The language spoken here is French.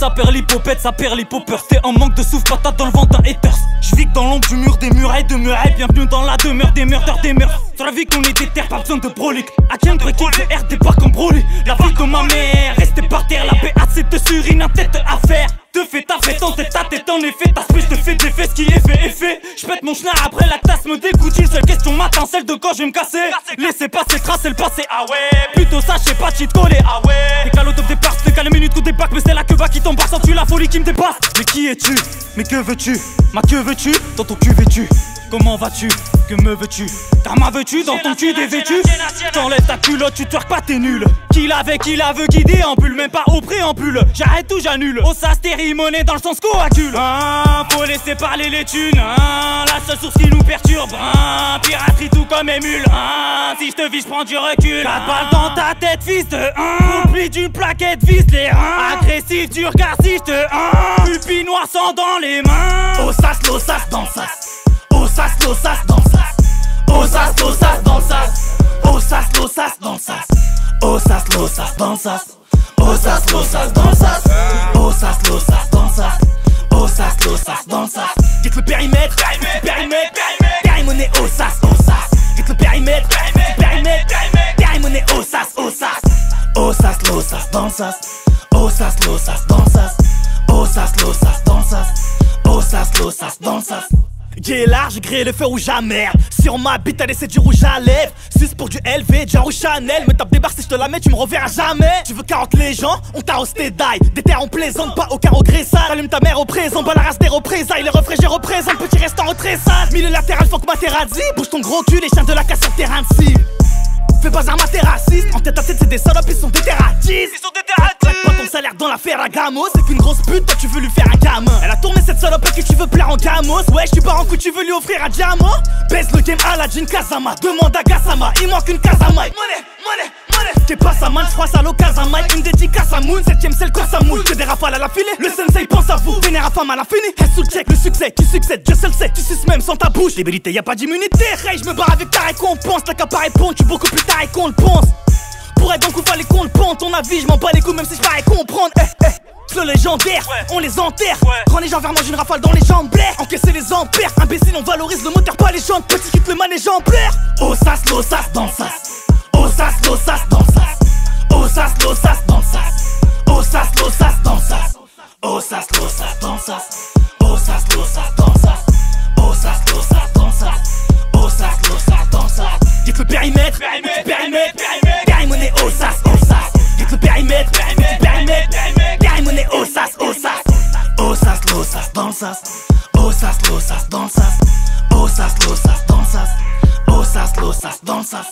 ça perd l'hypopète, ça perd l'hypopeur. T'es en manque de souffle, patate dans le ventre d'un haters. J'vis dans l'ombre du mur des murailles de murailles. Bienvenue dans la demeure des meurtres, des meurtres. Sur la vie qu'on est terres, pas besoin de. À quel breaking, le R débarque comme Broly. La vie de ma mère, restez par terre. La PA, c'est te sur une tête à faire. Te fais ta fête en tête à tête en effet. Ta je te fais des fesses qui est fait effet J'pète mon schnar après la tasse me dégoûte Une seule question matin celle de quand je vais me casser. Laissez passer tracer le passé ah ouais. Plutôt ça je sais pas cheat coller ah ouais. Décale au top des parts, décale les minutes ou des bacs Mais c'est la que va qui t'embarque. Sens-tu la folie qui me dépasse? Mais qui es-tu? Mais que veux-tu? Ma que veux-tu? Dans ton cul vêtu. Comment vas-tu? Que me veux-tu? Car ma veux-tu dans ton cul dévêtu T'enlèves ta culotte, tu twerk pas, t'es nul. Qui l'avait, qui la veut, qui déambule Même pas au préambule. J'arrête ou j'annule. Oh ça monnaie dans le sens coagule. Hein, Faut laisser parler les thunes hein, La seule source qui nous perturbe hein, Piraterie tout comme émule hein, Si je te vis, prends du recul Quatre balles dans ta tête, fils de hein, Oublie d'une plaquette, vise les reins. Agressif, du regard si je te hein, Pupille noir sang dans les mains. Oh sas, lo sas, dans sas l'osas, l'osas dans le sas. Osas, l'osas dans le sas. Osas, l'osas dans le sas. Osas, l'osas dans le sas. Osas, l'osas dans le sas. Osas, l'osas dans le sas. Osas, l'osas dans le sas. Dites le périmètre, périmètre, périmètre, périmètre, osas, osas. Dites le périmètre, périmètre, périmètre, périmètre, osas, dans le sas. Osas, l'osas dans le sas. Osas, l'osas dans le sas. Osas, dans le sas. J'ai large, gré le feu rouge à merde. Sur ma bite, t'as laissé du rouge à lèvres. 6 pour du LV, du rouge Chanel. Me tape des barres si je te la mets, tu me reverras jamais. Tu veux 40 les gens, on t'a hosté d'ail. Des terres en plaisante, pas aucun regret sale. Allume ta mère au présent, bas la race des représailles. Les refrains, je représente, petit restant au très sale. Milieu latéral, que Materazzi. Bouge ton gros cul, les chiens de la casse sur terrain de Fais pas arme, t'es raciste. En tête à tête, c'est des salopes, ils sont des. Ils sont des. Dans l'affaire à Gamos. C'est qu'une grosse pute, toi tu veux lui faire un gamin. Elle a tourné cette salope que tu veux plaire en gamos. Ouais, je suis pas en coup, tu veux lui offrir un diamant. Baisse le game à la Jin Kazama. Demande à Gassama, il manque une Kazama. Money, money. T'es pas sa main, j'froisse à l'occasion Mike, une dédicace à Moon, septième celle que ça moule Que des rafales à la filée, le sensei pense à vous Vénéra femme à la elle sous check Le succès qui succède, sais le sais, tu suces même sans ta bouche Libérité, y a pas d'immunité, hey, je me barre avec ta récompense T'as qu'à pas répondre, tu beaucoup plus tard et qu'on le pense Pour être donc ou fallait qu'on le pente Ton avis, je m'en bats les coups même si je comprendre. Eh, eh. Le légendaire, on les enterre. Prends les gens vers moi, j'ai une rafale dans les jambes. Blaire Encaisser les ampères, imbécile on valorise le moteur pas les jambes. Petit quitte le manège en blaire Oh sas, lo sas, dans Oh sas, lo sas, dans Oh sas, lo sas, Osas, losas, donzas. Osas, losas, donzas. Osas, losas, donzas.